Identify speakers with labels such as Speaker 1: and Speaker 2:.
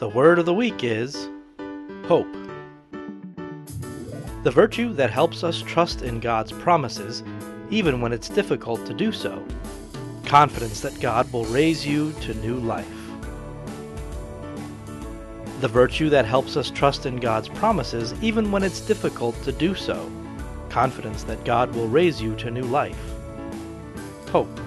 Speaker 1: The word of the week is hope. The virtue that helps us trust in God's promises, even when it's difficult to do so. Confidence that God will raise you to new life. The virtue that helps us trust in God's promises, even when it's difficult to do so. Confidence that God will raise you to new life. Hope.